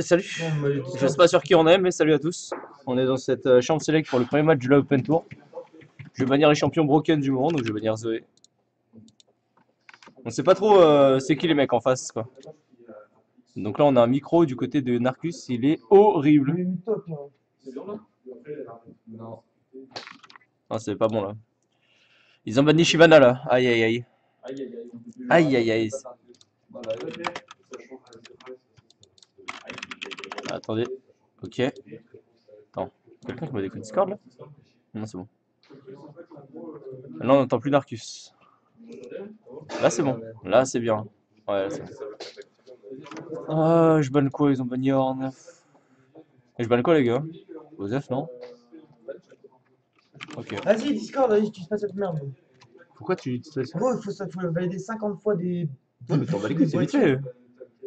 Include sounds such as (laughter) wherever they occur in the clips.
salut. Non, mais Je sais pas sur qui on est, mais salut à tous. On est dans cette euh, chambre select pour le premier match du Love Open Tour. Je vais bannir les champions broken du moment, donc je vais bannir Zoé. On sait pas trop euh, c'est qui les mecs en face, quoi. Donc là, on a un micro du côté de Narcus, il est horrible. Top, hein. Ah, c'est pas bon là. Ils ont banni Shivana là. Aïe aïe aïe. Aïe aïe aïe. Ah, attendez. Ok. Attends. Quelqu'un qui m'a de Discord là? Non, c'est bon. Là, on n'entend plus Narcus. Là, c'est bon. Là, c'est bien. Ouais, là, c'est bon. Ah, je banne quoi Ils ont banni Horn. Et je banne quoi, les gars? Osef, non? Ok. Vas-y, Discord, vas-y, tu pas cette merde. Pourquoi tu dis ça? Gros, il faut, ça, faut valider 50 fois des. Non, mais t'en bats les couilles, c'est vite fait.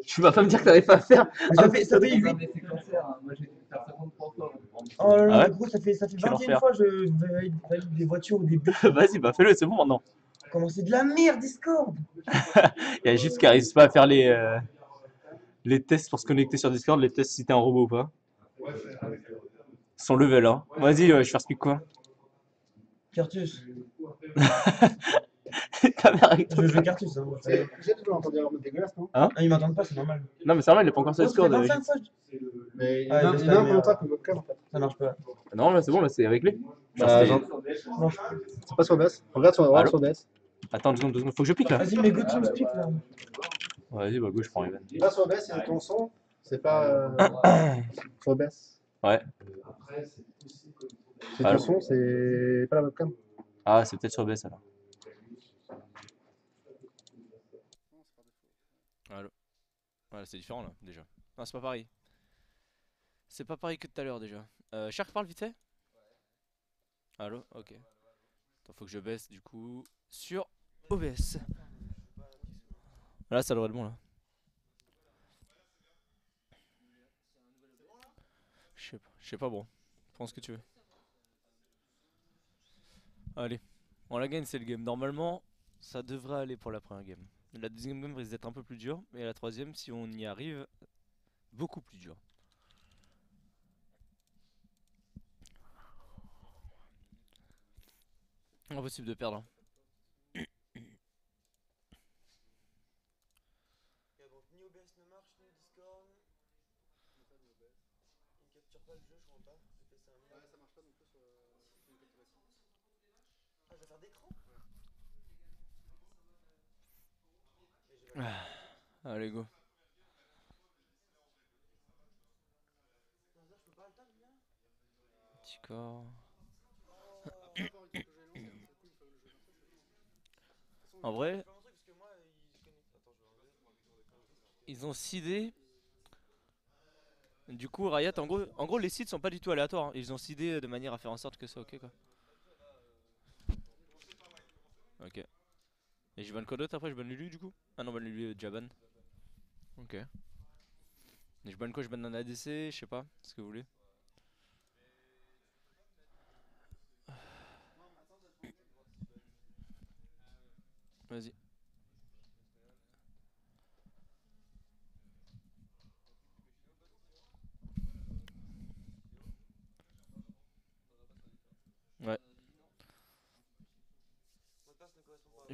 Tu vas pas me dire que t'arrives pas à faire. Mais Ça fait, ça fait 8. Oh là là, Ah ouais gros, ça fait, ça fait Quel 21 enfer. fois que je valide, des voitures au début. (laughs) Vas-y, bah fais-le, c'est bon maintenant. Comment c'est de la merde, Discord? (laughs) Il y a juste qui arrive pas à faire les, euh, les tests pour se connecter sur Discord, les tests si t'es un robot ou pas. Son level, hein. Vas-y, euh, je fais speak quoi? Cartus. (laughs) (laughs) Ta mère avec Je toi. veux jouer Cartus. Hein. J'ai toujours entendu un mot dégueulasse, non Ah, ils m'entendent pas, c'est normal. Non, mais c'est normal, il est pas encore fait Discord. 25 fois, je- Mais il y Ah, en a il y en a un mère. contact avec webcam en fait. ça marche pas. Non, là c'est bon, là c'est avec lui. Bah, je- C'est pas sur OBS. Regarde sur, regarde Allô sur OBS. Attends deux secondes, deux secondes, faut que je pique là. Vas-y, mais go team speak là. Vas-y, bah go, je prends Evan. Là sur OBS, c'est ton son. C'est pas euh, (coughs) sur OBS. Ouais. C'est Allô ton son, c'est pas la webcam. Ah, c'est peut-être sur OBS alors. Allô Voilà, c'est différent là, déjà. Non, c'est pas pareil. C'est pas pareil que tout à l'heure déjà. Euh, Shark parle vite fait Allô Ok. Attends, faut que je baisse du coup sur OBS. Là, ça devrait être bon là. Je sais pas, je sais pas, bon. Prends ce que tu veux. Allez. Bon, la game, c'est le game. Normalement, ça devrait aller pour la première game. La deuxième game risque d'être un peu plus dure. Et la troisième, si on y arrive, beaucoup plus dur. Impossible de perdre. hein. (coughs) Ni OBS ne marche, ni Discord. Il capture pas le jeu, je crois pas. ça marche pas non plus sur. Ah, je vais faire d'écran Allez, go. Petit corps. En vrai, ils ont seedé. Du coup, Riot, en gros, en gros, les seeds sont pas du tout aléatoires. Ils ont seedé de manière à faire en sorte que soit ok quoi. Ok. Et je banne quoi d'autre après Je banne Lulu du coup Ah non, banne Lulu et Jaban. Ok. Et je banne quoi Je banne un ADC Je sais pas, ce que vous voulez. Vas-y. Ouais.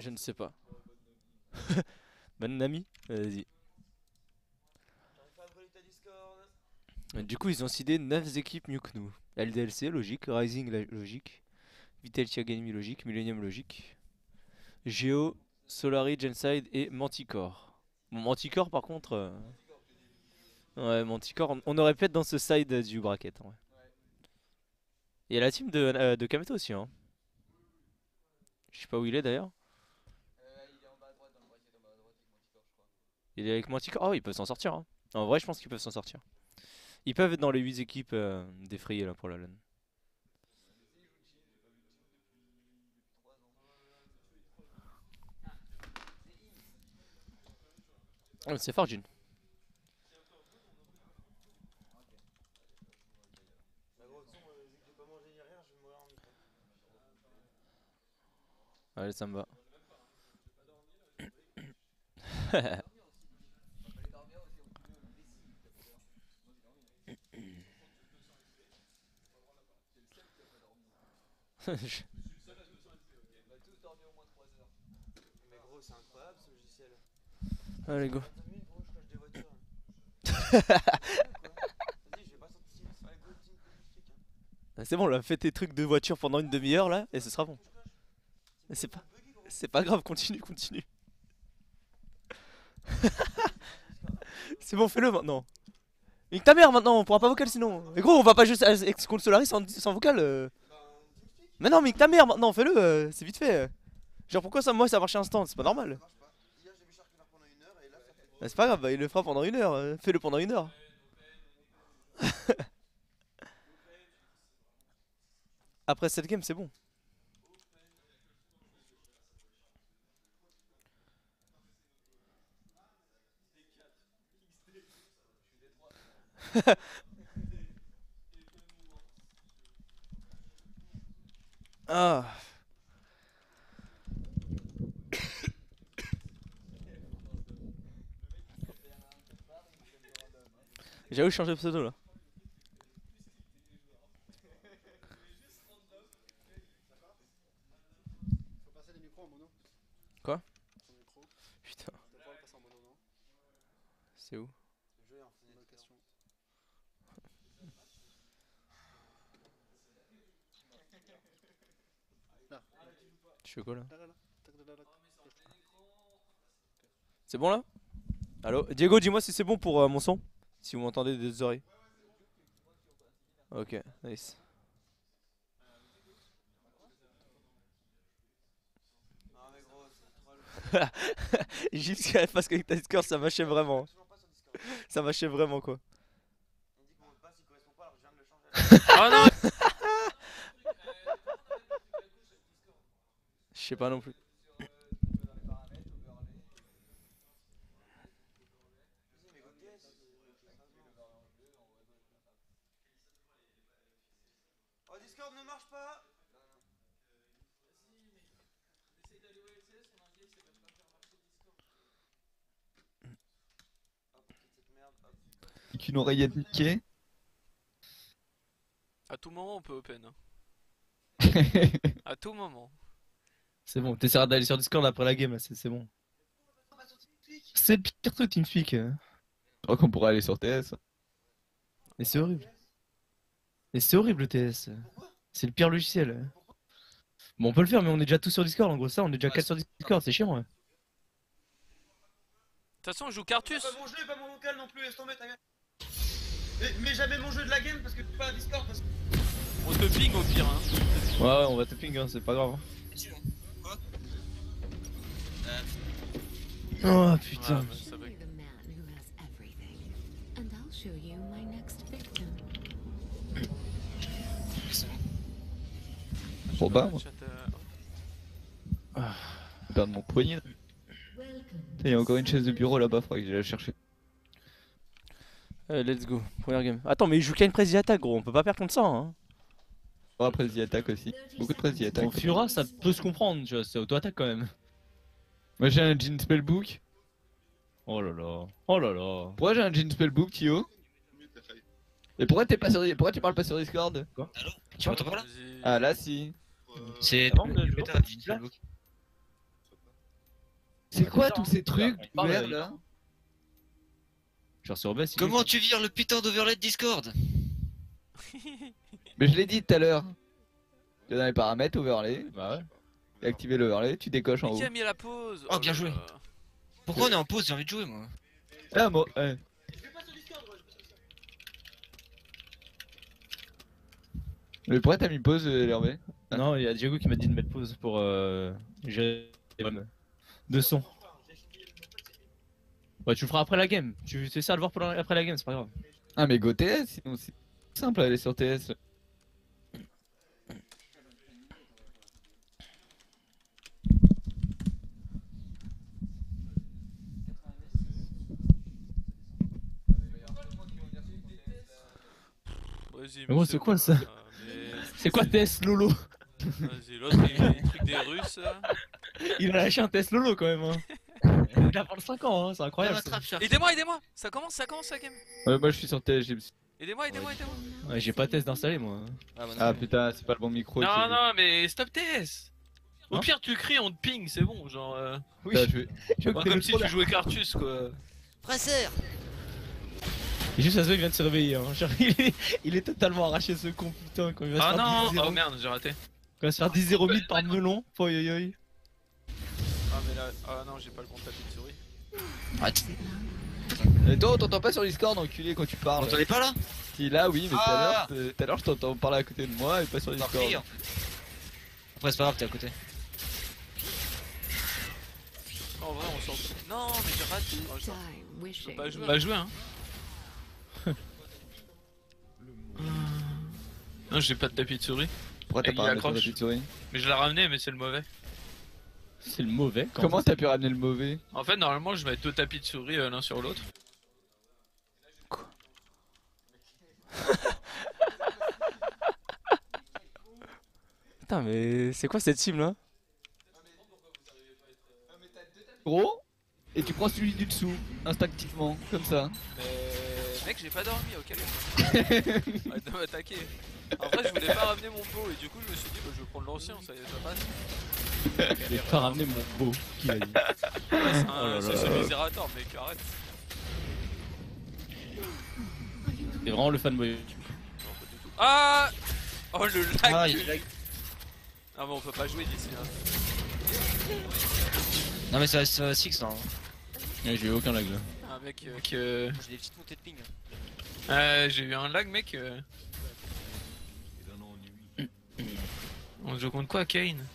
Je ne sais pas. (laughs) Bonne Nami Vas-y. Du coup, ils ont cédé 9 équipes mieux que nous. LDLC, logique. Rising, logique. Vitality Academy, logique. Millennium, logique. Geo, Solari, Genside et Manticore. Manticore, par contre. euh, Ouais, Manticore, on- aurait pu être dans ce side du bracket. Il y a la team de, euh, de Kameto aussi. Hein. Je sais pas où il est d'ailleurs. Il est avec Manticore. Oh, ils peuvent s'en sortir. hein. En vrai, je pense qu'ils peuvent s'en sortir. Ils peuvent être dans les 8 équipes euh, défrayées là pour la LAN. Ah, c'est fort. Allez, ça me va. (coughs) (coughs) (coughs) Je- (laughs) Mais gros, c'est incroyable ce logiciel. Allez, go. 22 minutes, gros, je coche des voitures. Vas-y, je vais pas sortir. Allez, go, team, team, team. C'est bon, là, fais tes trucs de voiture pendant une demi-heure là, et ce sera bon. Mais c'est pas, c'est pas grave, continue, continue. c'est bon, fais-le maintenant. Nique ta mère maintenant, on pourra pas vocal sinon. Et gros, on va pas juste ex contre Solaris sans, sans vocal. euh. Mais non, mais ta mère maintenant, fais-le, euh, c'est vite fait. euh. Genre, pourquoi ça, moi ça marche instant C'est pas normal. Bah, c'est pas grave, bah, il le fera pendant une heure. euh, Fais-le pendant une heure. (laughs) Après cette game, c'est bon. (laughs) ah. J'avoue, je change de pseudo là. Quoi? Putain, t'as le droit de passer en mono, non c'est où Le jeu est en faisait Bonne question. Là, Fais quoi là là. C'est bon là? Allô? Diego, dis-moi si c'est bon pour euh, mon son. Si vous m'entendez des deux oreilles. Ok, nice. (laughs) Jusqu'à parce qu'avec ta Discord, ça m'achève vraiment. Ça m'achève vraiment quoi. Il dit (laughs) que mon mot de passe il correspond pas alors je viens de le changer. Oh non Je sais pas non plus. Oh, Discord ne marche pas. Hop, quitte cette merde, hop. Avec une oreillette niquée. À tout moment on peut open. hein. (laughs) À tout moment. C'est bon, t'essaieras d'aller sur Discord après la game c'est bon. C'est le pire truc TeamSpeak. euh. Je crois qu'on pourrait aller sur TS. Mais c'est horrible. Mais c'est horrible le TS. C'est le pire logiciel. Bon, on peut le faire, mais on est déjà tous sur Discord en gros. Ça, on est déjà 4 sur Discord, c'est chiant. ouais. De toute façon on joue Cartus. Pas mon jeu, pas mon vocal non plus, laisse tomber ta gueule. Mais, mais jamais mon jeu de la game parce que pas à Discord parce que. On te ping au pire. Hein. Ouais, ouais, on va te ping, hein, c'est pas grave. Oh putain. Ça va. You're the man who has everything, and I'll show you my next victim. Trop bas, moi. Je vais perdre mon poignet. Il y a encore une chaise de bureau là-bas, faudrait que j'aille la chercher. Allez, let's go. Première game. Attends, mais il joue qu'à une presse attaque, gros. On peut pas perdre contre ça. Hein. Oh, après, il attaque aussi. Beaucoup de presse y attaque. Bon, Fiora, ça peut se comprendre, tu vois. C'est auto-attaque quand même. Moi j'ai un jean spellbook. Oh là là. Oh là là. Pourquoi j'ai un jean spellbook, Thio Et pourquoi t'es pas sur... pourquoi tu parles pas sur Discord Tu m'entends pas là. Ah là si. C'est. C'est quoi tous ces trucs avec- là Comment tu vires le putain d'overlay de Discord (laughs) Mais je l'ai dit tout à l'heure. Dans les paramètres, overlay, Bah ouais. Et activer l'overlay, tu décoches en haut. qui a mis la pause Oh, bien là joué. Pourquoi on est en pause J'ai envie de jouer moi. Ah moi, ouais. Mais pourquoi t'as mis pause, euh, Hervé Non, il y a Diego qui m'a dit de mettre pause pour euh, gérer les problèmes de son. Ouais, tu le feras après la game. Tu ça à le voir pendant- après la game, c'est pas grave. Ah mais go TS, sinon c'est simple à aller sur TS. Vas-y, Mais mais c'est quoi, ça mais- C'est quoi TS Lolo Vas-y, l'autre il est truc des Russes. (laughs) Il a lâché un TS Lolo quand même. Hein. Il a 25 ans, hein, c'est incroyable. ça. Aidez-moi, aidez-moi Ça commence, ça commence la game Ouais, moi je suis sur TS, j'ai- Aidez-moi, aidez-moi, aidez-moi. Ouais, j'ai pas test d'installer moi. Ah, bah. Ah putain, c'est pas le bon micro. Non, non, mais stop TS. Au Hein pire, tu cries, on te ping, c'est bon. Genre, euh, Putain, je comme si tu jouais Cartus, quoi. Presseur Et juste se voit, il vient de se réveiller. Hein. Genre, il, est, il est totalement arraché ce con putain quand il va se Ah faire non, 10-0 oh merde, j'ai raté. Quand il va se faire 10-0 mid par melon. Oi oi oi. Ah, mais là, ah non, j'ai pas le bon tapis de souris. Arrête. Et toi, on t'entend pas sur Discord, enculé, quand tu parles. entendez pas là Si là, oui, mais tout à Ah. l'heure, tout à l'heure, je t'entends parler à côté de moi et pas sur Discord. crier, en fait. Après, c'est pas grave, t'es à côté. En vrai, on s'en fout. Non, mais j'ai raté. Oh, je peux. Pas jouer, hein. Non, j'ai pas de tapis de souris. Pourquoi t'as pas ramené ton accroche. tapis de souris Mais je l'ai ramené, mais c'est le mauvais. C'est le mauvais. Comment t'as pu ramener le mauvais En fait, normalement, je mets deux tapis de souris euh, l'un sur l'autre. (laughs) Putain, mais c'est quoi cette team là? Gros Et tu prends celui du dessous, instinctivement, comme ça. Mais mec, j'ai pas dormi, ok. (laughs) Arrête de m'attaquer. En vrai, je voulais pas ramener mon pot et du coup, je me suis dit, bah, je vais prendre l'ancien, ça, ça passe. J'ai pas ramené mon beau. Qui a dit (laughs) Ouais, c'est Oh là un là. c'est ce Miserator, mec, arrête. C'est vraiment le fanboy. Ah Oh le lag Ah, il lag. Ah mais on peut pas jouer d'ici hein. Non, mais ça reste euh, 6 là. hein. Ouais, j'ai eu aucun lag là. Un mec euh, euh, J'ai des petites montées de ping. euh, J'ai eu un lag mec euh. On joue contre quoi Kane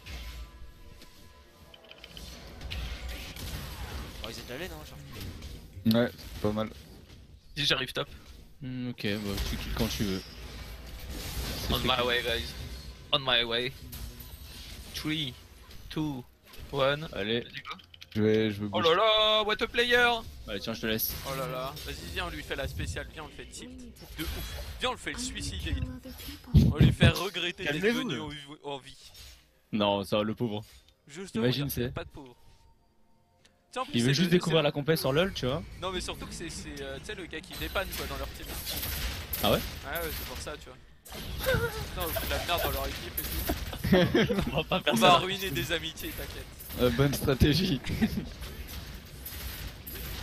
Oh, ils étaient allés, non genre. Ouais, c'est pas mal. Si j'arrive top. Hmm, ok, bah tu kills quand tu veux. On my way guys. On my way. 3, 2, 1. Allez, Je vais, je veux Oh là là, what a player allez tiens, je te laisse. Oh là là, vas-y viens on lui fait la spéciale, viens on le fait tilt de ouf. Viens on le fait le suicider. On lui fait regretter d'être venu en, en vie. Non, ça va, le pauvre. Justement, Imagine, c'est- Pas de pauvre. Tiens, en plus, Il veut juste le- découvrir la compète sur LoL, tu vois. Non mais surtout que c'est c'est, euh, tu sais le gars qui dépanne quoi dans leur team. Ah ouais Ouais ouais c'est pour ça tu vois. non on fait de la merde dans leur équipe et tout. (laughs) On va pas faire On va ruiner des amitiés t'inquiète. Euh, bonne stratégie. (laughs)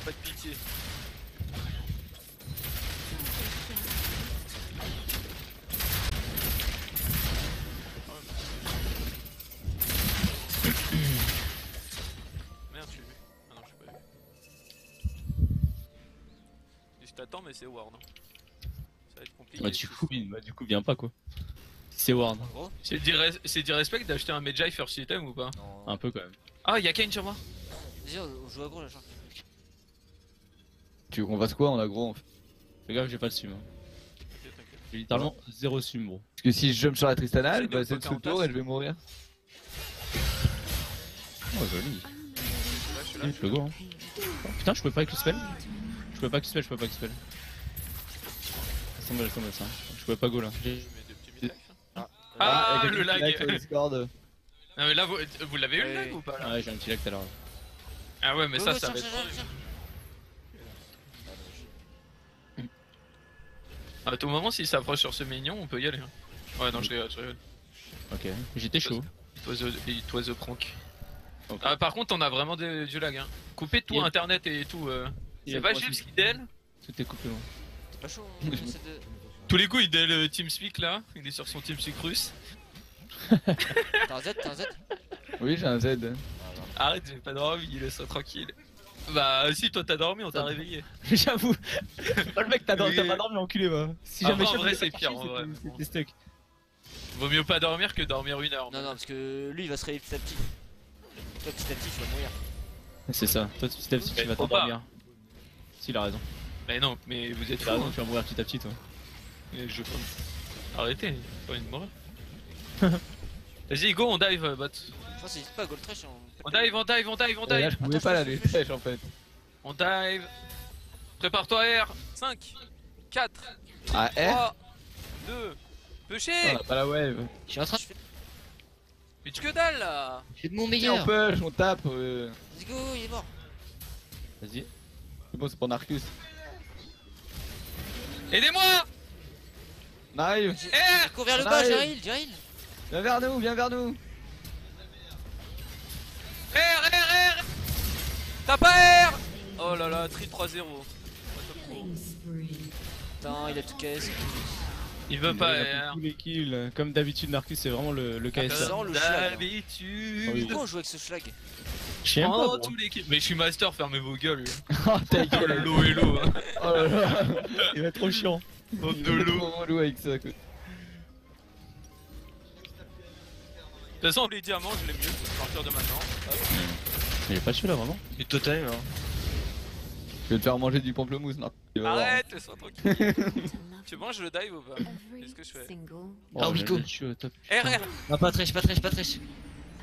Pas de pitié. (coughs) Merde je suis vu. Ah non je pas vu. Et je t'attends mais c'est Ward. hein. Ça va être compliqué. Bah, du coup, il- bah, du coup, viens pas quoi. C'est Ward. C'est d'irres- c'est d'irrespect d'acheter un Medjay first item ou pas? Non. Un peu quand même. Ah y'a Kane sur moi Vas-y, on on joue à gros là, genre. Tu veux qu'on fasse quoi en aggro en fait Fais gaffe, j'ai pas de sum. hein. Ok, t'inquiète. J'ai littéralement zéro sum, bro. Parce que si je jump sur la Tristana, elle va en sous tour et je vais mourir. Oh, joli. Là je suis là. Oui, le go, hein. Oh, putain, je peux pas avec le spell Je peux pas avec le spell, je peux pas avec le spell. Laisse tomber, laisse tomber ça. Je pouvais pas go là. Mid-life. Ah, Ah, le lag. Discord. Non mais là vous, vous l'avez eu le lag ou pas là Ah ouais, j'ai un petit lag tout à l'heure. Ah ouais mais ça ça va être... tiens, tiens. À tout moment s'il s'approche sur ce mignon on peut y aller. hein. Ouais non je rigole, je rigole. Ok, j'étais chaud. It was a, it was a prank. Ah par contre on a vraiment des- du lag hein. Coupez tout Il internet et tout. euh. il C'est pas qui déle Tout est coupé. hein. C'est pas chaud, (laughs) de. Tous les coups il déle euh, TeamSpeak là, il est sur son TeamSpeak russe. T'as un Z, t'as un Z? Oui, j'ai un Z. Arrête j'ai pas dormi, laisse-moi tranquille. Bah si toi t'as dormi on t'a réveillé. (laughs) J'avoue. Oh, le mec, t'as Oui. t'as pas dormi, enculé, va. Si Ah, jamais en vrai, c'est pas pire, en vrai, c'était- stuck. Vaut mieux pas dormir que dormir une heure. Non, non, parce que lui il va se réveiller petit à petit. Toi, petit à petit, tu vas mourir. C'est ça. Toi, petit à petit, tu vas t'endormir. Si, il a raison. Mais non mais vous êtes hein. tu vas mourir petit à petit, toi. Mais je Arrêtez, pas une mourir. (laughs) Vas-y go on dive bot. Je pense qu'il pas Gold Trash. On dive, on dive, on dive, on Et là, dive. je pouvais Attends, pas la je détèche en fait. On dive. Prépare-toi R. 5, 4, Ah, R 3, 2, pêcher On a pas la wave. Je suis en train de Mais tu que dalle là faire de mon Viens, on meilleur. push, on tape. euh. Let's go, il est mort. Vas-y. C'est bon, c'est pour Narcus. Aidez-moi On arrive. J'ai- Cours vers le bas. Jaril, Jaril. Viens vers nous, viens vers nous. R, R, R T'as pas R Oh là là, tri 3-0. Killing spree. Putain, il a tout caisse. Il veut pas Il a pris R. tous les kills. Comme d'habitude, Narcus, c'est vraiment le, le schlag. D'habitude. Pourquoi on joue avec ce Je sais Oh, tous les kills. Mais je suis master, fermez vos gueules. (laughs) Oh ta Oh, gueule. Hello, hello. hein. Oh là là. (laughs) Il va être trop chiant. Il de l'eau. avec ça. quoi. De toute façon, les diamants, je l'ai mieux à partir de maintenant. Il est pas celui là, vraiment. Du totem, hein. Je vais te faire manger du pamplemousse, non. Arrête, laisse-moi tranquille. (laughs) Tu manges le dive ou pas Qu'est-ce que je fais single Ah oui, go. Je suis au top. R, R. Non, pas trèche, pas trèche, pas trèche.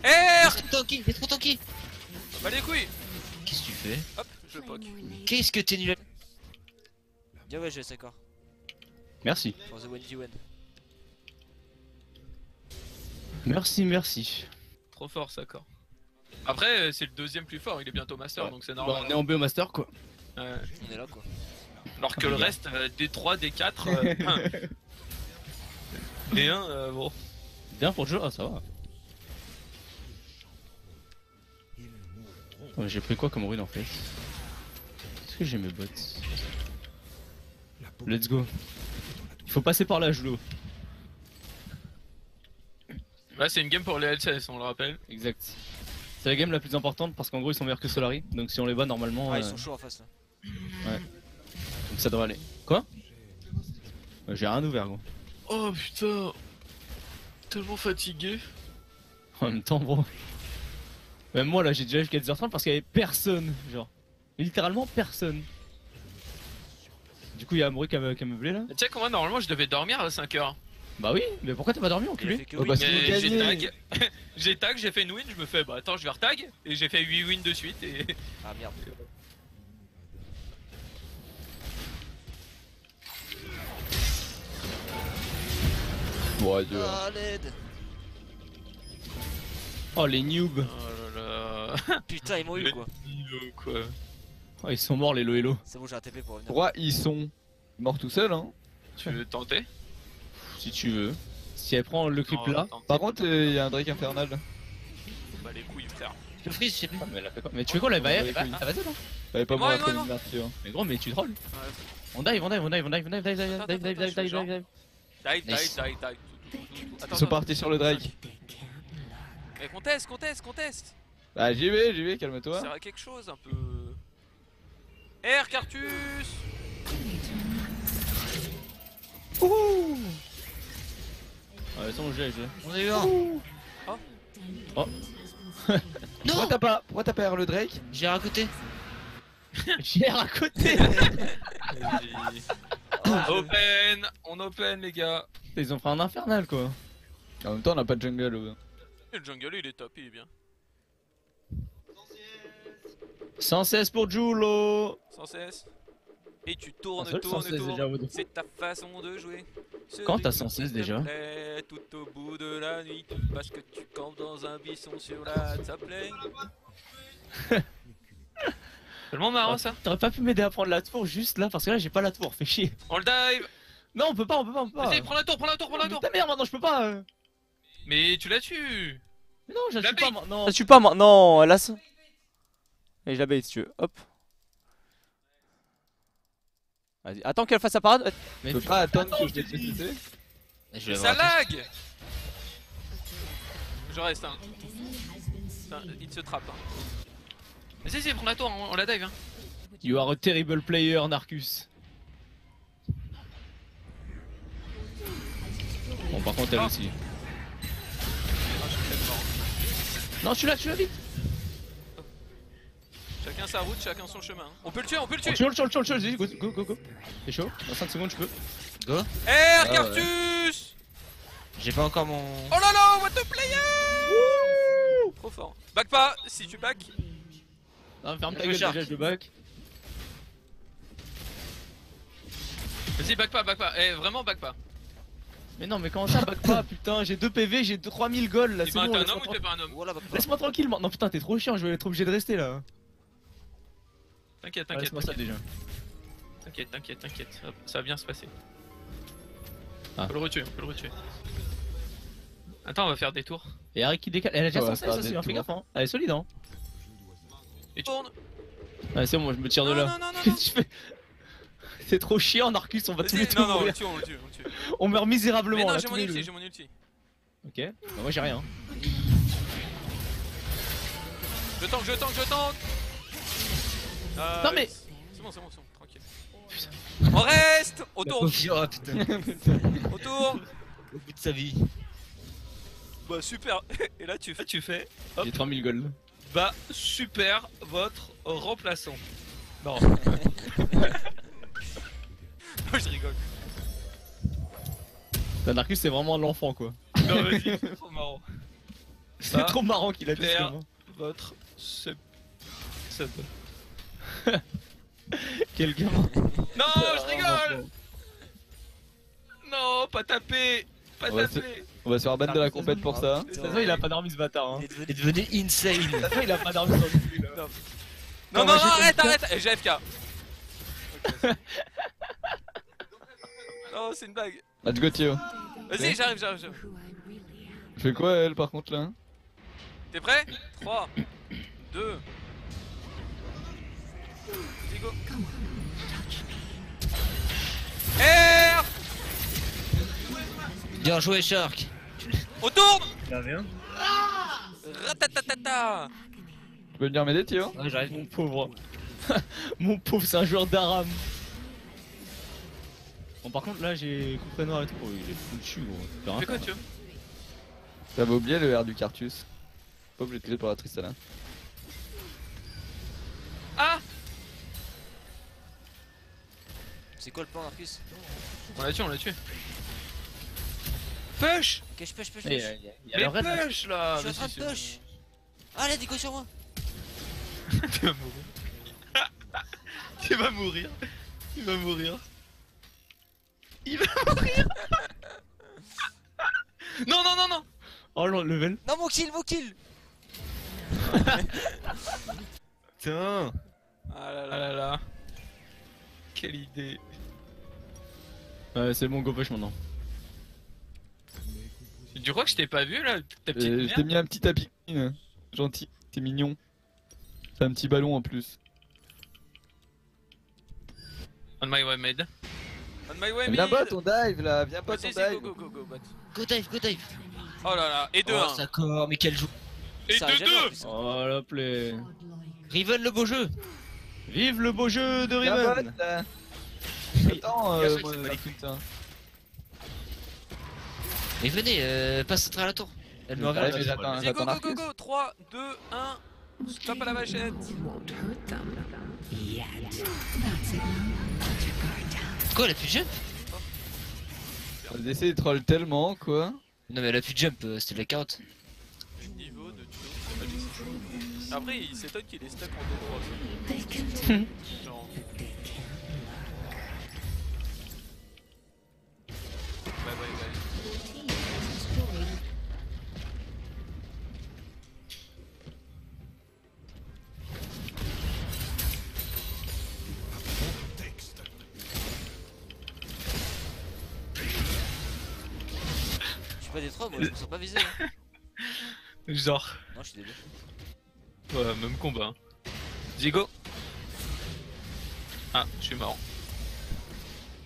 R T'es trop tanky, t'es trop tanky. Bah les couilles Qu'est-ce que tu fais Hop, je poke. Qu'est-ce que t'es nul à... Bien ouais, je suis d'accord. Merci. For the 1v1. Merci, merci. Trop fort, ça, corps. Après, euh, c'est le deuxième plus fort, il est bientôt master, Ouais. donc c'est Bah, normal. on est en BO Master quoi. Ouais. On est là quoi. Alors que le reste, euh, D3, D4, (laughs) euh, D1, euh, bon. Bien pour le jeu, ah ça va. J'ai pris quoi comme rune en fait Est-ce que j'ai mes bots Let's go. Il faut passer par là, Julo. Là, c'est une game pour les LCS, on le rappelle. Exact. C'est la game la plus importante parce qu'en gros ils sont meilleurs que Solari. Donc si on les bat normalement, Ah, ils euh, sont chauds en face là. donc ça devrait aller. Quoi? J'ai rien ouvert gros. Oh putain, tellement fatigué. En même temps, bro. Même moi là j'ai déjà jusqu'à 10h30 parce qu'il y avait personne. Genre. Littéralement personne. Du coup il y a Amaury qui a, me- qui a meublé là Tu sais que moi, normalement, je devais dormir à 5h. Bah oui, mais pourquoi t'as pas dormi enculé? Oh, bah, j'ai tag, (laughs) j'ai tag, j'ai fait une win, je me fais bah attends, je vais retag, et j'ai fait 8 wins de suite, et (laughs) Ah merde. Bon, adieu. Ah l'aide Oh les noobs Oh là là. (laughs) Putain ils m'ont eu quoi. quoi. Oh ils sont morts les Loelo C'est bon j'ai un TP pour revenir. Pourquoi ils sont morts tout seuls, hein Tu veux tenter? Si tu veux. Si elle prend le creep Non, là. Par contre, il y a un Drake infernal. Bah les couilles, frère. Je freeze, je sais plus. Mais elle a fait quoi Mais tu fais quoi là va, Ouais, va, oui. ah, vas-y là Fallait pas mourir comme non. une merde, tu vois. Mais gros mais tu trolls. On dive, on dive, on dive, on dive, on dive, dive, dive, dive, dive, dive, dive, dive, dive, dive. Dive, dive, Nice. dive, dive. Attends, Ils sont partis sur le Drake. Mais conteste, conteste, conteste Ah, j'y vais, j'y vais, calme-toi. Ça à quelque chose un peu. R Cartus Ah, j'ai. On a eu un. Pourquoi Non t'as pas, pourquoi t'as pas R le Drake J'ai à côté. (laughs) J'ai à côté (laughs) Open On open les gars Ils ont fait un infernal quoi. En même temps, on a pas de jungle. ouais. Le jungle il est top, il est bien. 116 pour Julo Sans cesse. Et tu tournes, seul tournes, 116 tournes. C'est ta façon de jouer. Ce Quand t'as rythme 116 qui te déjà plaît Tout au bout de la nuit. Parce que tu campes dans un buisson sur la plaine. (laughs) Tellement marrant ça. T'aurais pas pu m'aider à prendre la tour juste là parce que là j'ai pas la tour, fais chier. On le dive Non, on peut pas, on peut pas, on peut pas. Vas-y, prends la tour, prends la tour, prends la tour ta mère maintenant, je peux pas. euh. Mais tu la tues Mais non, je la La tue pas maintenant. Ça tue pas moi. Non, hélas. Et je la bait si tu veux. Hop. Vas-y, attends qu'elle fasse sa parade. Mais Tu peux pas attendre que je Je Mais vais ça lag Je reste hein. Il se trappe hein. Vas-y, vas-y, prends la tour, on, on la dive hein. You are a terrible player, Narcus. Bon, par contre, elle Ah. aussi. Non, tu l'as, tu l'as vite. Chacun sa route, chacun son chemin. On peut le tuer, on peut le tuer le, tu le, vas-y, go, go, go, go. T'es chaud Dans 5 secondes, tu peux. Go. R Cartus J'ai pas encore mon. Oh là là, what the player Trop fort. Back pas, si tu back. Non, ferme ta gueule, déjà, je le back. Vas-y, back pas, back pas. Eh, vraiment back pas. Mais non, mais comment ça, back pas Putain, j'ai 2 PV, j'ai 3000 gold là, c'est bon. t'es un laisse-moi homme ou t'es tranquille. pas un homme Laisse-moi tranquille maintenant, putain, t'es trop chiant, je vais être obligé de rester là. T'inquiète, Ah, t'inquiète, ça t'inquiète, déjà. t'inquiète, t'inquiète, t'inquiète. Ça- va bien se passer. Ah. On peut le retuer, on peut le retuer. Attends, on va faire des tours. Et Harry qui décale. Elle a déjà Ouais, ça hein, fais gaffe. Hein. Elle est solide, hein. Et tourne Ouais, c'est bon, moi je me tire de là. non, non, non, (laughs) tu C'est trop chiant, Narcus, on va tous les non, non, on le tue, on le tue, on le tue. (laughs) On meurt Mais misérablement non, là, j'ai tous mon les ulti, deux. j'ai mon ulti. Ok, bah moi j'ai rien. Je tank, je tank, je tank Non, mais- C'est bon, c'est bon, c'est bon, tranquille. On reste Autour Oh putain, (laughs) Autour au bout de sa vie. Bah super (laughs) Et là tu Là, fais... tu fais. Hop, J'ai 3000 gold. bah, super, votre remplaçant. Non. (laughs) je rigole. Putain, Narcus c'est vraiment l'enfant quoi. non, vas-y, c'est trop marrant. C'est Ça, trop marrant qu'il a dit. Votre sub. Sub. (laughs) Quel gamin. Non, je rigole Non, pas taper Pas taper On va se faire ban de la compète pour ça. De toute façon, il a pas dormi ce bâtard. Hein. Il est devenu- il est devenu insane. De toute façon, il a pas dormi sur le cul, là. Non, Non, non, arrête, arrête Eh, J'ai FK (laughs) Non, c'est une blague Let's go Thio. Vas-y, j'arrive, j'arrive. Je fais quoi elle par contre là T'es prêt? 3, 2... Vas-y, go R Bien joué, Shark. On tourne Il avait un. Ratatatata Tu peux venir m'aider Thio Ouais, j'arrive. Mon pauvre. (laughs) Mon pauvre, c'est un joueur d'Aram. Bon, par contre, là, j'ai coupé noir et tout. Oh, il est full dessus, gros. Fais quoi, veux T'avais oublié le R du Cartus. Pas obligé de tirer pour la Tristana. Ah C'est quoi le plan, Marcus On l'a tué, on l'a tué. Push Cache, push, push, Eh, push. Il y a- il y a- il y a Mais raid, là. push là Je suis en mais train de push. Allez, dis go sur moi. (laughs) (laughs) Tu vas mourir. tu vas mourir. Il va mourir. Il va mourir Non, non, non, non Oh, le level. Non, mon kill, mon kill. (laughs) Putain Ah là Ah là là là Quelle idée Ouais, c'est bon, go push maintenant. Tu crois que je t'ai pas vu là Ta petite Euh, Je t'ai mis un petit tapis. Gentil, t'es mignon. C'est un petit ballon en plus. On my way made. On my way, Viens mid bot, on dive là, viens bot, on vas-y, go, dive. go, go, go, bot. Go dive, go dive. Oh là là, et 2 Oh, 1 d'accord, mais quel jeu. Et Ça arrive jamais, en 2-2 plus. Oh, la play. Riven, le beau jeu. Vive le beau jeu de Viens Riven. Attends, euh, hein. Mais venez, euh, passe à la tour. Elle me regarde. Vas-y, go, j'attends go, go, Narcus. go 3, 2, 1 Stop à la down. Quoi, elle a plus de jump? Les essais ils trollent tellement quoi. Non, mais elle a plus de jump, euh, c'était de la carotte. Niveau de. Après, il s'étonne qu'il est stuck en 2-3. (laughs) pas des trois, moi, je me sens pas visé. hein. (laughs) Genre. Non, je suis. Ouais, même combat. hein. Diego Ah, je suis mort.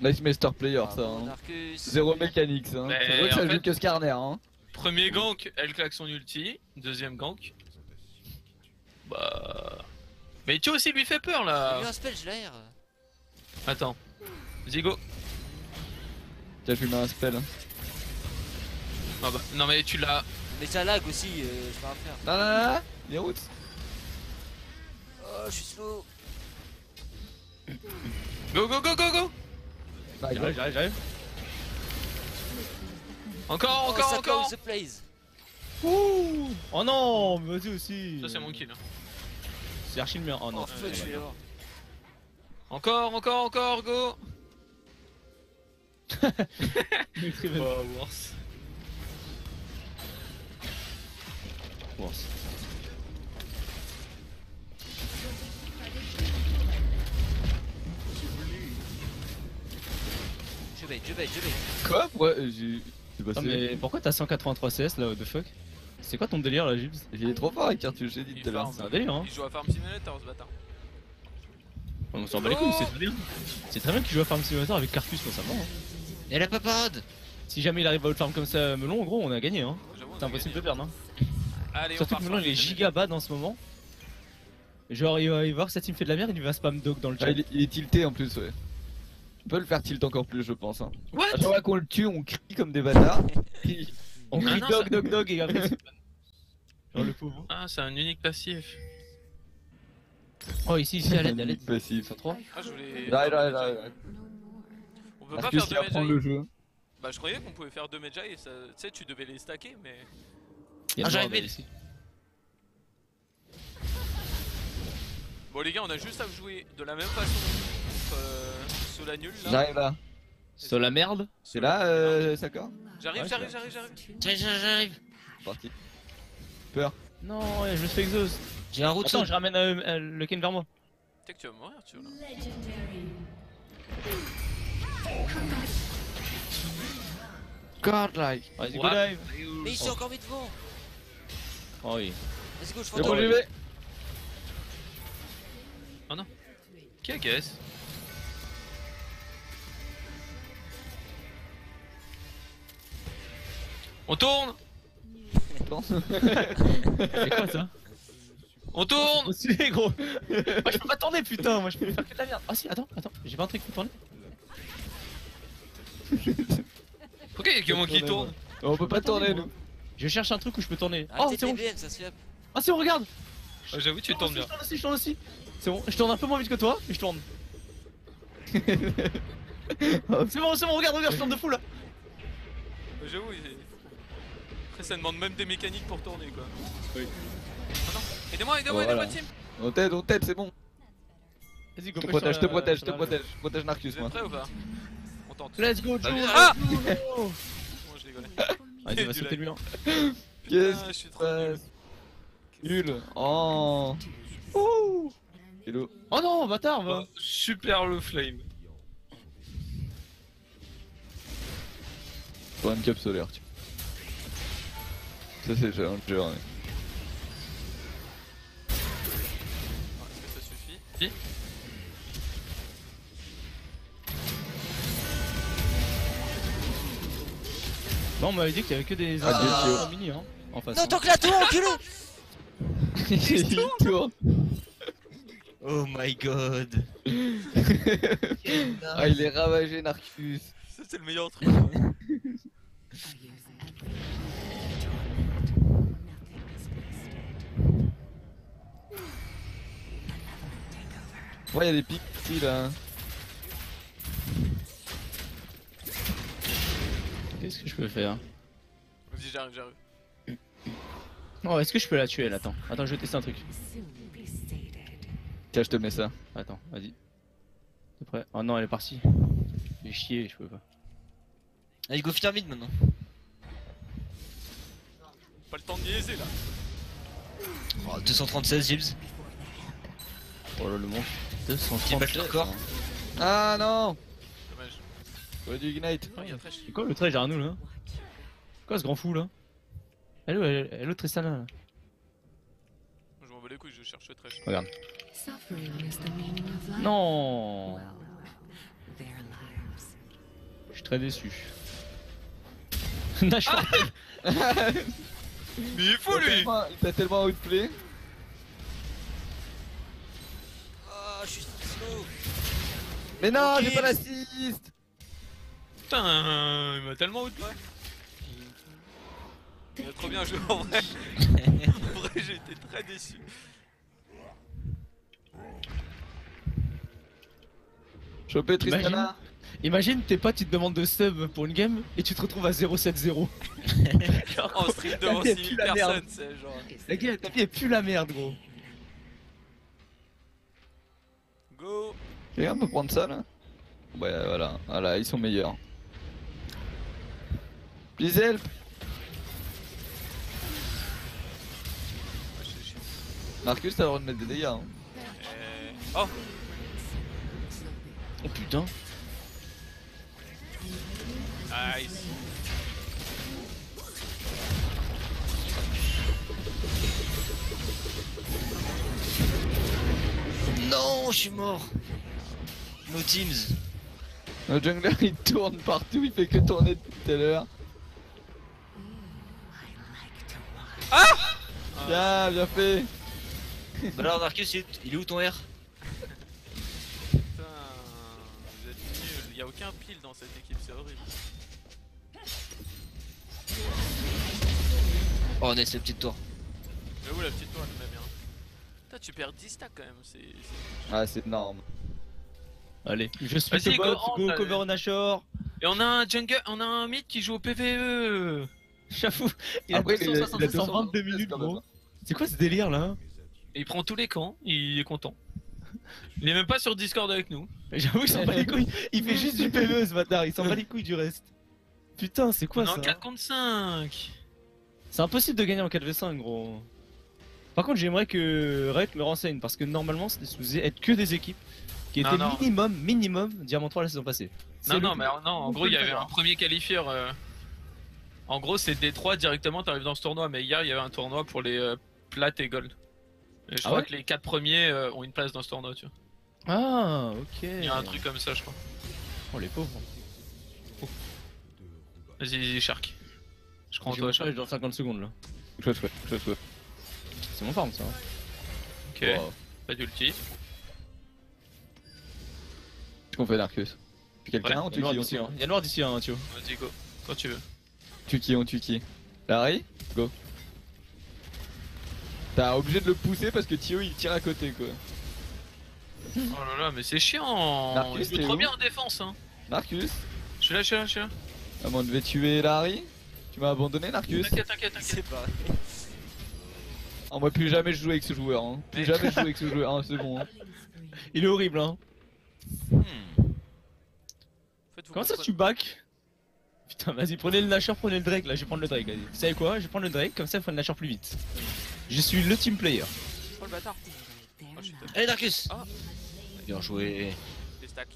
Nice master player ça. Hein. Narcus. Zéro mécanique ça. Hein. C'est vrai que ça fait- joue que Skarner hein. Premier gank, elle claque son ulti. Deuxième gank. Bah. Mais tu aussi lui fait peur là eu un spell, j'ai l'air. Attends. Diego. Tiens, je lui mets un spell. Ah bah, non mais tu l'as. Mais ça lag aussi, euh, je peux rien faire. Non, non, non, non, les routes. Oh, je suis slow. Go go go go go Bah, J'arrive, j'arrive, j'arrive. Encore, Oh, encore, encore the. Ouh Oh non, mais vas-y aussi. Ça c'est mon kill. hein. C'est archi le mien. Oh non. Oh, fuck, je suis mort. Encore, encore, encore, go (laughs) (laughs) Riven. Bah, Je bait, je bait, je bait. Quoi Ouais, j'ai. C'est Non passé. mais pourquoi t'as 183 CS là, what the fuck? C'est quoi ton délire là, Gibbs? Il est trop fort avec cartouche, j'ai dit tout à l'heure. C'est un délire hein Il joue à Farm Simulator ce bâtard. On s'en bat les couilles, c'est très bien. C'est très bien qu'il joue à Farm Simulator avec me va. hein. Et la paparade Si jamais il arrive à outfarm comme ça Melon, en gros, on a gagné hein. C'est impossible de perdre hein. Allez, Surtout on que Melon il est giga bad en ce moment. Genre il va, il va voir que sa team fait de la merde, il va spam dog dans le chat. Ah, il, est, il est tilté en plus, ouais. On peut le faire tilt encore plus, je pense. Hein. What? À chaque fois qu'on le tue, on crie comme des bâtards. (laughs) On Ah crie non, dog ça- dog dog et après c'est Genre le pauvre. Ah, c'est un unique passif. Oh ici, ici, à l'aide, à l'aide. (laughs) Passif. 103 Ah, je voulais. Là, là, là, là. On peut pas faire deux apprend le jeu. Bah, je croyais qu'on pouvait faire deux Medjay et ça. Tu sais, tu devais les stacker, mais. Il y a Ah, j'arrive vite. ici. Bon, les gars, on a juste à jouer de la même façon contre euh, Sola nul là. J'arrive là. Sur la merde C'est là, euh, J'arrive, Ouais, j'arrive, j'arrive, j'arrive. J'arrive, j'arrive, j'arrive. Parti. Non, ouais, je me fais exhaust. J'ai un route Attends, je ramène euh, euh, le Ken vers moi. Peut-être que tu vas mourir, tu vois. là. Godlike. Vas-y, go Ouais. dive. Mais il s'est encore mis devant. Oh oui. Go, je C'est bon, fantôme. j'y vais. Qui a guess On (laughs) tourne C'est quoi ça On tourne On suit, gros Moi je peux pas tourner putain, moi je peux faire que de la merde. Ah si, attends, attends, j'ai pas un truc pour tourner. (laughs) Pourquoi y'a que moi qui tourne On peut pas tourner, nous. Je cherche un truc où je peux tourner. Oh, Arrêtez c'est bon. BM, ça se fait. Ah, c'est bon, regarde Ah, J'avoue, tu Je tournes tourne bien. je tourne aussi, je tourne aussi. C'est bon, je tourne un peu moins vite que toi, mais je tourne. (laughs) c'est bon, c'est bon, regarde, regarde, je tourne de fou là. Euh, J'avoue, il- après ça demande même des mécaniques pour tourner quoi. Oui. Ah non, aidez-moi, aidez-moi, Voilà. aidez-moi, team. On t'aide, on t'aide, c'est bon. Vas-y, Je go te push protège, je te la- protège, je te protège. Je protège Narcus, moi. ou pas? On tente. Let's go, Joe Ah. Moi je rigolais. (laughs) Vas-y, on va sauter le mur. (laughs) Qu'est-ce qui suis se passe Nul. Oh. Ouh. Hello. Oh non, bâtard, va. Oh, super le flame. Pour un cap solaire, tu Ça, c'est challenger. Ouais. Est-ce que ça suffit? Non, on m'avait dit qu'il y avait que des Ah, mini, hein. En face. Non, hein. tant que la tour, enculé (laughs) Il tourne. Oh my god. (laughs) Ah, il est ravagé, Narcus. Ça c'est le meilleur truc. Ouais, il y a des pics ici là. Qu'est-ce que je peux faire Vas-y, j'arrive, j'arrive. Oh, est-ce que je peux la tuer elle Attends, attends, je vais tester un truc. Tiens, je te mets ça. Attends, vas-y. T'es prêt Oh non, elle est partie. J'ai chié, je peux pas. Allez, go fitter mid maintenant. Pas le temps de niaiser là. Oh, 236 Gibbs. Oh là, le monstre. Qui 230 bat le record. Ah non. Ouais, du Ignite. Ah, il y a Thresh. C'est quoi le trait Arnaud là Quoi ce grand fou là Elle est où elle, elle est où Tristana là Je m'en bats les couilles, je cherche. Regarde. Meaning of life. Non. Je suis très déçu. (laughs) Nash Mais il est fou lui Il t'a tellement outplay. Oh, je suis slow. Mais non, j'ai pas l'assist Putain, il m'a tellement outplay. Il a trop bien joué en vrai. (laughs) en vrai, j'ai été très déçu. Chopé Tristana. Imagine tes potes ils te demandent de sub pour une game et tu te retrouves à 0-7-0. (laughs) En stream devant La vie est 6000 plus la merde. personnes, c'est genre. La game, ta vie est plus la merde gros. Go Quelqu'un peut prendre ça là Ouais, voilà. Voilà, ils sont meilleurs. Please help Marcus, t'as le droit de mettre des dégâts. Hein. Euh, Oh Oh putain. Nice. Non, je suis mort. No teams. Le jungler il tourne partout, il fait que tourner depuis tout à l'heure. Ah Bien, bien fait. Bah alors, Darkus, il est- où ton R? Putain, vous êtes nuls. Y'a aucun pile dans cette équipe, c'est horrible. Oh, on est le petite tour. Mais où la petite tour, elle me met bien. Putain, tu perds 10 stacks quand même, c'est. Ah, c'est énorme. Allez, je suis go, go, on, cover. Nashor. Et on a un jungle, on a un mid qui joue au PVE. J'avoue, il a Après, il a- il a 260 222 122 minutes, gros. C'est quoi ce délire là Et il prend tous les camps, il est content. Il est même pas sur Discord avec nous. J'avoue, il s'en bat les couilles. Il fait juste du PvE ce bâtard, il s'en bat les couilles du reste. Putain, c'est quoi ça en 4 contre 5. C'est impossible de gagner en 4v5, gros. Par contre, j'aimerais que Riot me renseigne parce que normalement, c'était supposé être que des équipes qui étaient non. minimum, minimum Diamant 3 la saison passée. Non, non, mais non, en on gros, il y avait un premier qualifieur. En gros, c'est D3 directement, t'arrives dans ce tournoi. Mais hier, il y avait un tournoi pour les euh, plates et gold. Et je Ah crois ouais que les 4 premiers euh, ont une place dans ce tournoi, tu vois. Ah, ok. Il y a un truc comme ça, je crois. Oh, les pauvres. Vas-y, Shark. Je crois en toi, Shark. dans 50 secondes là. Chouette, chouette, chouette, chouette. C'est mon farm ça. hein. Ok, Wow. pas d'ulti. Qu'est-ce qu'on fait, Darkus? Tu quelqu'un Ouais, ou Il y tu a noir qui on d'ici, tue hein. Il y a noir d'ici, hein, Thio. Vas-y, go. Quand tu veux. Tu qui on tue qui Larry Go. T'as obligé de le pousser parce que Tio il tire à côté quoi. Oh là là, mais c'est chiant. Marcus, Il joue trop bien en défense. Hein. Narcus Je suis là, je suis là, je suis là. Ah bon, on devait tuer Larry Tu m'as abandonné, Narcus T'inquiète, t'inquiète, t'inquiète. On va plus jamais jouer avec ce joueur. Hein. Plus Mais- jamais jouer avec ce joueur. Ah, c'est bon. hein. Il est horrible, hein. Hmm. Comment ça tu back Putain, vas-y, prenez le Nashor, prenez le Drake là, je vais prendre le Drake. Vas-y. Vous savez quoi? Je vais prendre le Drake, comme ça, il faut le Nashor plus vite. Je suis le team player. Oh le bâtard. Oh, je suis Allez, Darkus Ah. Bien joué. Des stacks.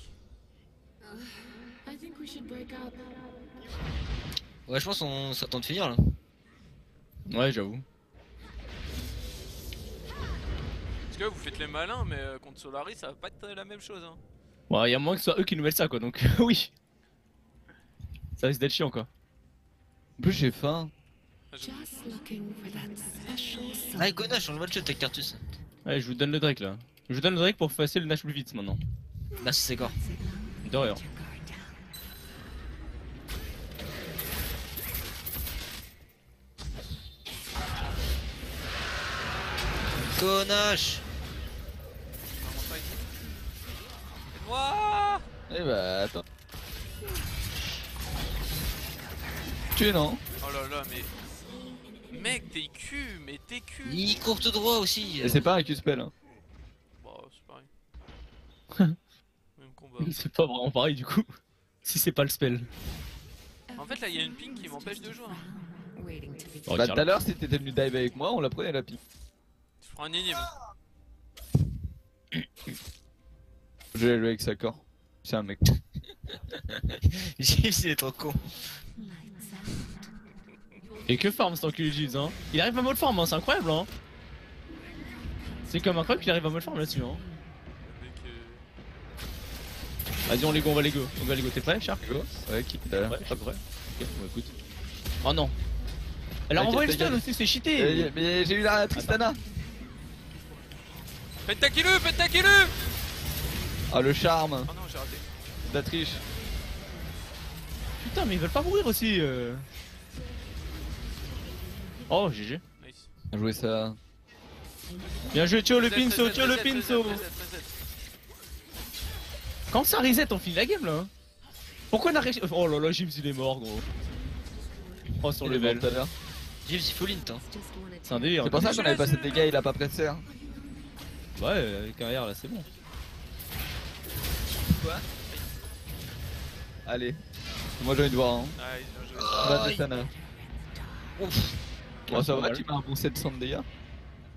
I think we should break up. Ouais, je pense qu'on s'attend de finir là. Ouais, j'avoue. Parce que vous faites les malins, mais euh, contre Solari, ça va pas être la même chose. Hein. Ouais, y'a moins que ce soit eux qui nous mettent ça quoi, donc (laughs) oui. Ça risque d'être chiant quoi. En plus, j'ai faim. Ah, je- Just looking for that special Allez, Gona, change le one shot avec Cartus. Allez, je vous donne le Drake là. Je vous donne le Drake pour passer le Nash plus vite maintenant. Là, c'est quoi De rien. Pas ici. Aide-moi Eh bah, attends. Tu es non Oh là là, mais. Mec, t'es cul, mais t'es cul Il court tout droit aussi. Et c'est pas un Q-spell. Hein. Bon, c'est pareil. (laughs) Même combat. C'est pas vraiment pareil du coup. (laughs) Si c'est pas le spell. En fait, là, il y a une ping qui m'empêche de jouer. hein. bah, tout à l'heure, si t'étais venu dive avec moi, on la prenait la pique. Je prends un énigme. Je vais jouer avec sa corps. C'est un mec. (laughs) Il est trop con. Et que farm cet enculé Gibbs hein Il arrive à mode farm hein, c'est incroyable hein. C'est comme incroyable qu'il arrive à mode farm là-dessus hein. Euh, Vas-y on les go, on va les go, on va les go, t'es prêt Shark Go Ouais, qui tout à l'heure. Ouais, je suis prêt. Ok, bon écoute. Oh non. Elle a renvoyé le stun aussi, c'est cheaté. Mais j'ai eu la Tristana. Pentakilu, pentakilu. Ah, le charme. Oh non, j'ai raté. La triche. Putain mais ils veulent pas mourir aussi euh. Oh GG Nice. Bien joué ça. Bien joué Tio le pinso, Tio le pinso. Quand ça reset on finit la game là hein. Pourquoi on a réussi Oh là là Gibbs il est mort gros Oh sur le level tout à l'heure. Gibbs, il faut l'int. Hein. C'est un délire C'est pour ça qu'on avait pas cette dégâts, il a pas pressé. Hein. Ouais avec un R là c'est bon Allez. Moi j'ai envie de voir. Hein. Nice, bien joué. Ouf. Bon, ça va, tu mets un bon 700 de dégâts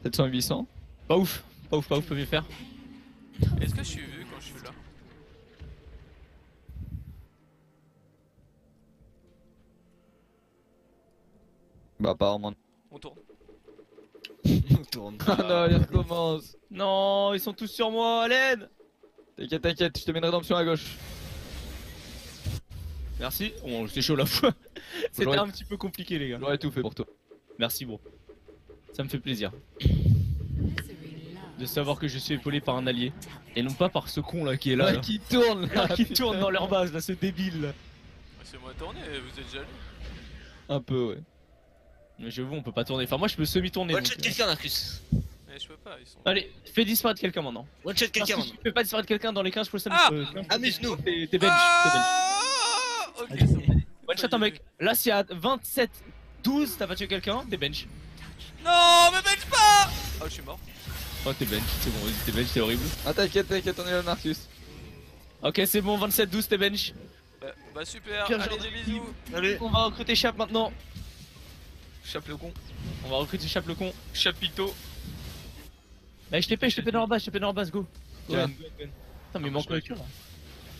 700 800 Pas ouf, pas ouf, pas ouf, peut mieux faire Est-ce que je suis vu quand je suis là Bah, apparemment. On tourne. (laughs) On tourne. Ah non, il recommence. Non, ils sont tous sur moi, Alain T'inquiète, t'inquiète, je te mets une rédemption à gauche. Merci. Bon, c'est chaud la fois. (laughs) C'était un petit peu compliqué, les gars. J'aurais tout fait pour toi. Merci, bro. Ça me fait plaisir de savoir que je suis épaulé par un allié. Et non pas par ce con là qui est là. Ouais, là. qui tourne là (laughs) qui putain. tourne dans leur base là, ce débile là. C'est moi tourné, vous êtes déjà allé Un peu, ouais. Mais je vous, on peut pas tourner. Enfin, moi je peux semi-tourner. One shot euh. quelqu'un, Narcus. Mais je peux pas, ils sont. Allez, fais disparaître quelqu'un maintenant. One shot quelqu'un maintenant. si tu fais pas disparaître quelqu'un dans les 15 prochaines Ah euh, Amuse-nous. T'es t'es bench, t'es bench. Ah Ok, c'est bon. One shot un mec. Là, si à 27, 12, t'as pas tué quelqu'un, t'es bench. Non, me bench pas Oh, je suis mort. Oh, t'es bench, c'est bon, vas-y, t'es bench, c'est horrible. Ah, t'inquiète, t'inquiète, on est là, Marcus. Ok, c'est bon, 27, 12, t'es bench. Bah, bah super, Pierre allez Jordan. des bisous. Allez. On va recruter Chap maintenant. Chape le con. On va recruter Chap le con. Chapito. Bah, je t'ai je t'ai dans leur base, je t'ai dans leur base, go. Go, Tiens. go, go. Putain, mais il manque je le cul là.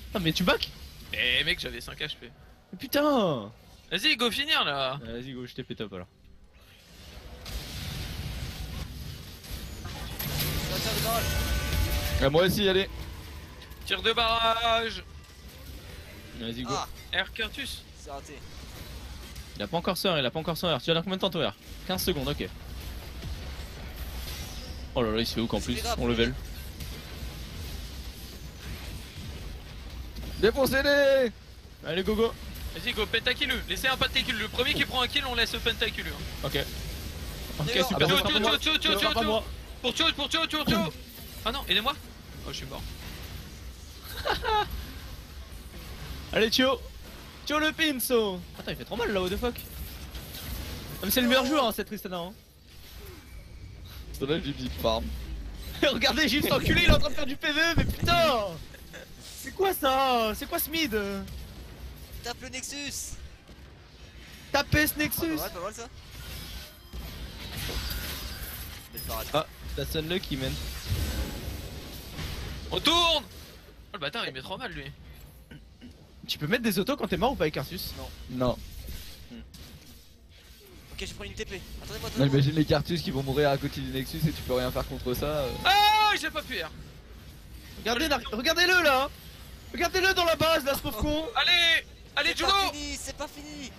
Putain, mais tu back Eh mec, j'avais 5 HP. Mais Putain Vas-y, go finir là. Vas-y, go, je t'ai top alors. Des barrages. Ah, moi aussi, allez. Tir de barrage. Vas-y, go. Ah, Air Quintus. c'est raté. Il a pas encore son R, il a pas encore son R. Tu as dans combien de temps ton R? 15 secondes, ok. Oh là là, il se fait hook en plus, on level. Défoncez-les Allez, go go Vas-y, go, pentakill. Laissez un pentakill. Le premier qui prend un kill, on laisse pentakill. Hein. Ok. Ok, super. Tio, ça part tio, tio, tio. Pour Tio, pour Tio, Tio, Tio. Ah non, aidez-moi. Oh, je suis mort. (laughs) Allez, Tio Tio le pinso Attends, il fait trop mal là, what the fuck Ah, mais c'est le meilleur joueur, hein, cette Tristana. Hein. Ça là, (laughs) j'ai farm. Regardez, Gilles, cet enculé, il est en train de faire du PV, mais putain C'est quoi ça? C'est quoi ce mid? Tape le Nexus. Tapez ce Ah, Nexus pas mal, pas mal ça. Ah, that's unlucky, man. On tourne. Oh le bâtard, il met trop mal lui. Tu peux mettre des autos quand t'es mort ou pas avec Arsus Non. Non. Ok, je prends une TP. Attendez-moi, Non, attendez-moi. imagine les cartus qui vont mourir à côté du Nexus et tu peux rien faire contre ça. euh. Ah, j'ai pas pu R. Regardez, regardez-le là. Regardez-le dans la base là, ce pauvre con Allez, allez, C'est Julo. pas fini, c'est pas fini.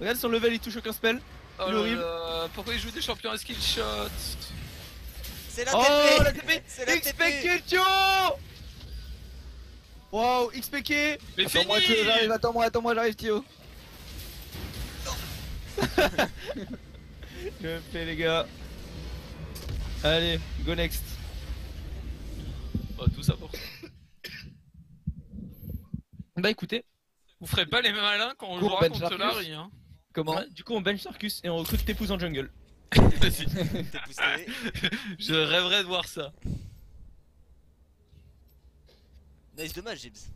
Regarde son level, il touche aucun spell. Oh horrible. là, Pourquoi il joue des champions à skill shot C'est la Oh TP. la TP C'est la TP. Kiltio Wow, XPK Mais Attends-moi, j'arrive, attends-moi, attends-moi, j'arrive, Thio. (laughs) Je fais les gars. Allez, go next. Oh, tout ça pour ça. Bah écoutez, on ferait pas les malins quand on jouera ben contre Solari. Hein. Comment Du coup, on bench Sarkus et on recrute tes pouces en jungle. (laughs) Je rêverais de voir ça. Nice dommage, Gibbs.